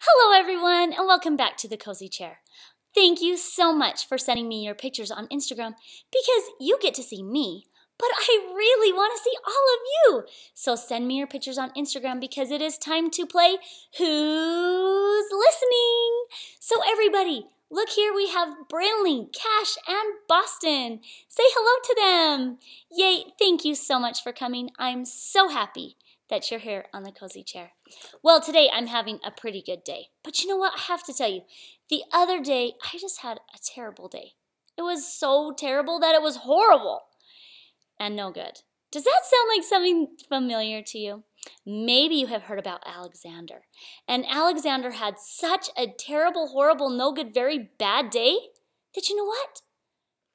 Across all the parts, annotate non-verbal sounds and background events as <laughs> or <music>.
Hello, everyone, and welcome back to the Cozy Chair. Thank you so much for sending me your pictures on Instagram because you get to see me, but I really want to see all of you. So send me your pictures on Instagram because it is time to play Who's Listening? So, everybody, look here, we have Brinley, Cash, and Boston. Say hello to them. Yay, thank you so much for coming. I'm so happy that you're here on the cozy chair. Well, today I'm having a pretty good day. But you know what? I have to tell you, the other day I just had a terrible day. It was so terrible that it was horrible and no good. Does that sound like something familiar to you? Maybe you have heard about Alexander. And Alexander had such a terrible, horrible, no good, very bad day that you know what?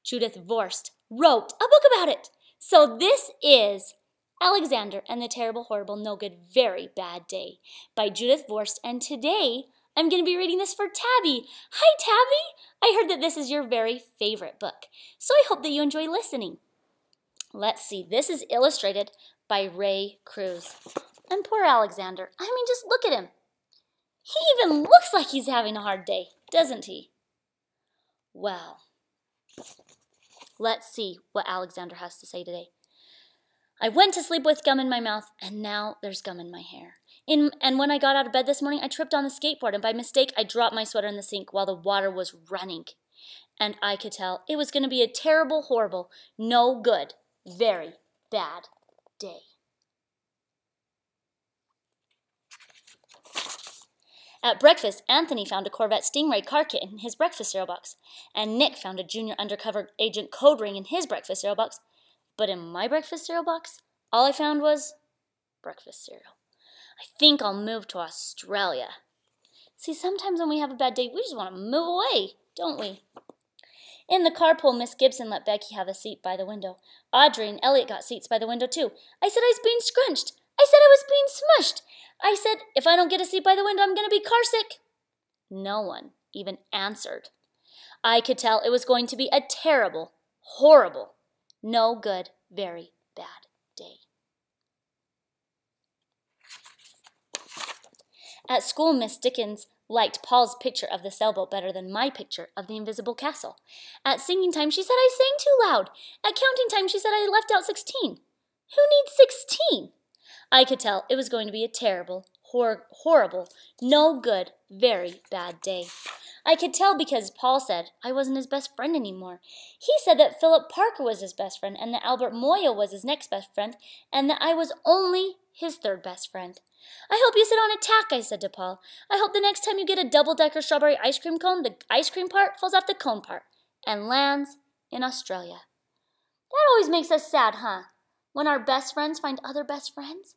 Judith Viorst wrote a book about it. So this is Alexander and the Terrible, Horrible, No Good, Very Bad Day by Judith Viorst. And today I'm going to be reading this for Tabby. Hi, Tabby! I heard that this is your very favorite book, so I hope that you enjoy listening. Let's see, this is illustrated by Ray Cruz. And poor Alexander, I mean, just look at him. He even looks like he's having a hard day, doesn't he? Well, let's see what Alexander has to say today. I went to sleep with gum in my mouth, and now there's gum in my hair. In, and when I got out of bed this morning, I tripped on the skateboard, and by mistake, I dropped my sweater in the sink while the water was running. And I could tell it was going to be a terrible, horrible, no good, very bad day. At breakfast, Anthony found a Corvette Stingray car kit in his breakfast cereal box, and Nick found a junior undercover agent code ring in his breakfast cereal box, but in my breakfast cereal box, all I found was breakfast cereal. I think I'll move to Australia. See, sometimes when we have a bad day, we just want to move away, don't we? In the carpool, Miss Gibson let Becky have a seat by the window. Audrey and Elliot got seats by the window, too. I said I was being scrunched. I said I was being smushed. I said, if I don't get a seat by the window, I'm going to be carsick. No one even answered. I could tell it was going to be a terrible, horrible no good, very bad day. At school, Miss Dickens liked Paul's picture of the sailboat better than my picture of the invisible castle. At singing time, she said I sang too loud. At counting time, she said I left out 16. Who needs 16? I could tell it was going to be a terrible, hor horrible, no good, very bad day. I could tell because Paul said I wasn't his best friend anymore. He said that Philip Parker was his best friend and that Albert Moyo was his next best friend and that I was only his third best friend. I hope you sit on a tack, I said to Paul. I hope the next time you get a double-decker strawberry ice cream cone, the ice cream part falls off the cone part and lands in Australia. That always makes us sad, huh? When our best friends find other best friends?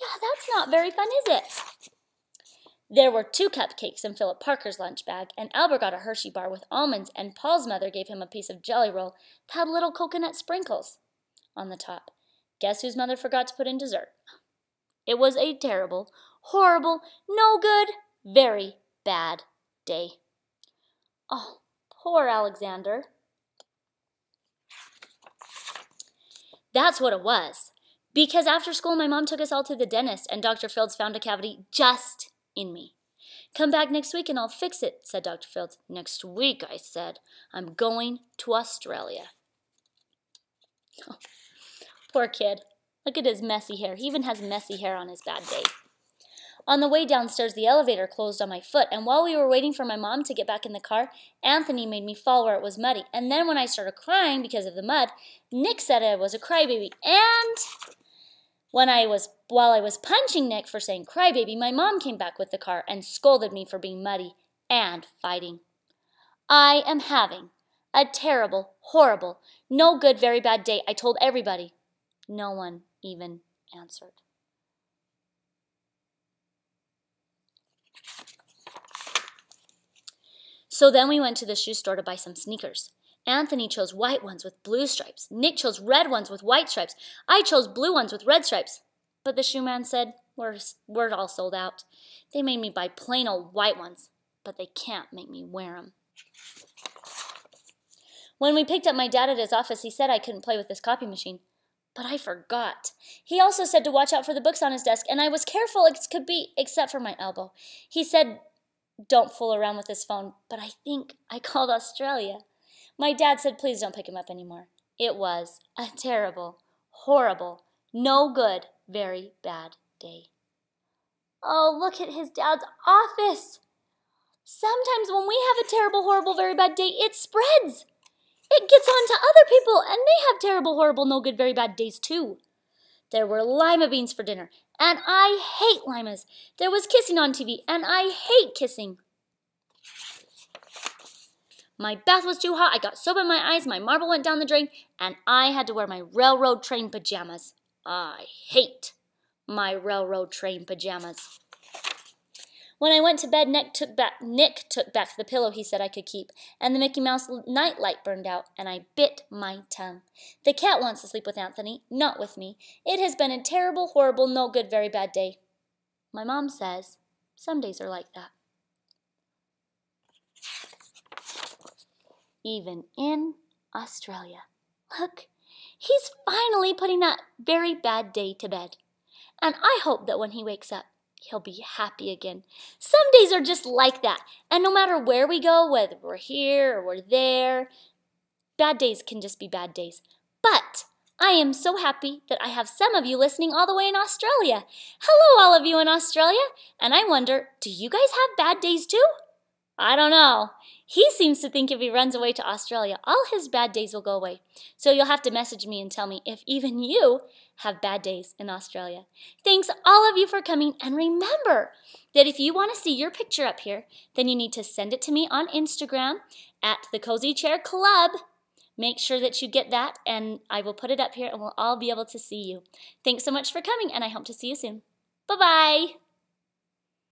Yeah, that's not very fun, is it? There were two cupcakes in Philip Parker's lunch bag, and Albert got a Hershey bar with almonds, and Paul's mother gave him a piece of jelly roll that had little coconut sprinkles on the top. Guess whose mother forgot to put in dessert? It was a terrible, horrible, no good, very bad day. Oh, poor Alexander. That's what it was. Because after school, my mom took us all to the dentist, and Dr. Fields found a cavity just in me. Come back next week and I'll fix it, said Dr. Fields. Next week, I said. I'm going to Australia. Oh, <laughs> poor kid. Look at his messy hair. He even has messy hair on his bad day. On the way downstairs, the elevator closed on my foot, and while we were waiting for my mom to get back in the car, Anthony made me fall where it was muddy. And then when I started crying because of the mud, Nick said I was a crybaby, and when I was while I was punching Nick for saying crybaby, my mom came back with the car and scolded me for being muddy and fighting. I am having a terrible, horrible, no good, very bad day. I told everybody. No one even answered. So then we went to the shoe store to buy some sneakers. Anthony chose white ones with blue stripes. Nick chose red ones with white stripes. I chose blue ones with red stripes. But the shoe man said, we're, we're all sold out. They made me buy plain old white ones, but they can't make me wear them. When we picked up my dad at his office, he said I couldn't play with this copy machine. But I forgot. He also said to watch out for the books on his desk, and I was careful as could be, except for my elbow. He said, don't fool around with his phone, but I think I called Australia. My dad said, please don't pick him up anymore. It was a terrible, horrible, no good, very bad day. Oh, look at his dad's office. Sometimes when we have a terrible, horrible, very bad day, it spreads. It gets on to other people, and they have terrible, horrible, no good, very bad days too. There were lima beans for dinner, and I hate limas. There was kissing on TV, and I hate kissing. My bath was too hot, I got soap in my eyes, my marble went down the drain, and I had to wear my railroad train pajamas. I hate my railroad train pajamas. When I went to bed, Nick took back, Nick took back the pillow he said I could keep, and the Mickey Mouse night light burned out, and I bit my tongue. The cat wants to sleep with Anthony, not with me. It has been a terrible, horrible, no good, very bad day. My mom says some days are like that. Even in Australia. Look, he's finally putting that very bad day to bed. And I hope that when he wakes up, he'll be happy again. Some days are just like that. And no matter where we go, whether we're here or we're there, bad days can just be bad days. But I am so happy that I have some of you listening all the way in Australia. Hello, all of you in Australia. And I wonder, do you guys have bad days too? I don't know. He seems to think if he runs away to Australia, all his bad days will go away. So you'll have to message me and tell me if even you have bad days in Australia. Thanks all of you for coming, and remember that if you want to see your picture up here, then you need to send it to me on Instagram at the Cozy Chair Club. Make sure that you get that, and I will put it up here, and we'll all be able to see you. Thanks so much for coming, and I hope to see you soon. Bye-bye.